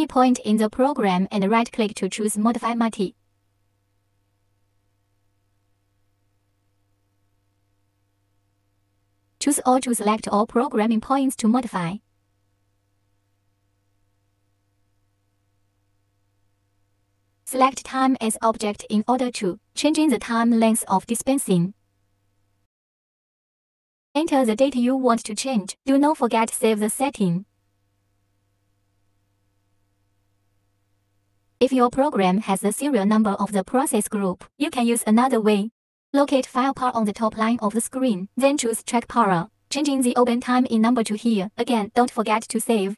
any point in the program and right-click to choose Modify Multi. Choose All to select all programming points to modify. Select time as object in order to changing the time length of dispensing. Enter the date you want to change. Do not forget save the setting. If your program has the serial number of the process group, you can use another way. Locate file path on the top line of the screen, then choose track power, changing the open time in number to here. Again, don't forget to save.